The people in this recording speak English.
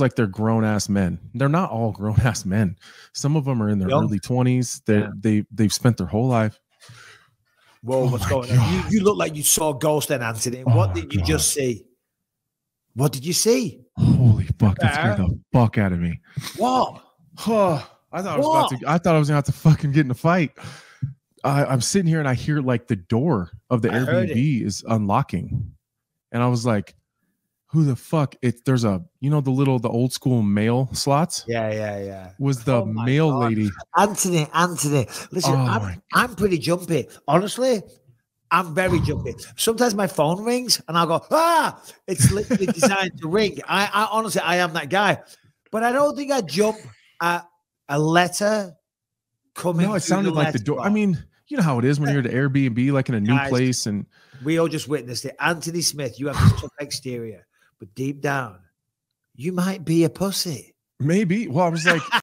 like they're grown ass men. They're not all grown ass men. Some of them are in their Young. early twenties. They Yeah. they they've spent their whole life. Whoa, Oh what's my going on? You, you look like you saw a ghost then, Anthony. Oh What my did you God. just see? What did you see? Holy fuck! That scared the fuck out of me. What? Huh. I thought I was about to. I thought I was gonna have to fucking get in a fight. I, I'm sitting here and I hear like the door of the I Airbnb is unlocking, and I was like, "Who the fuck?" It there's a you know the little the old school mail slots Yeah, yeah, yeah. was the Oh mail God. lady. Anthony, Anthony, listen, Oh I'm, I'm pretty jumpy. Honestly, I'm very jumpy. Sometimes my phone rings and I'll go, ah, it's literally designed to ring. I, I honestly, I am that guy. But I don't think I jump at a letter coming. No, it sounded like the door. I mean, you know how it is when you're at Airbnb, like in a new Guys. place, and we all just witnessed it. Anthony Smith, you have this tough exterior, but deep down, you might be a pussy. maybe. Well, I was like,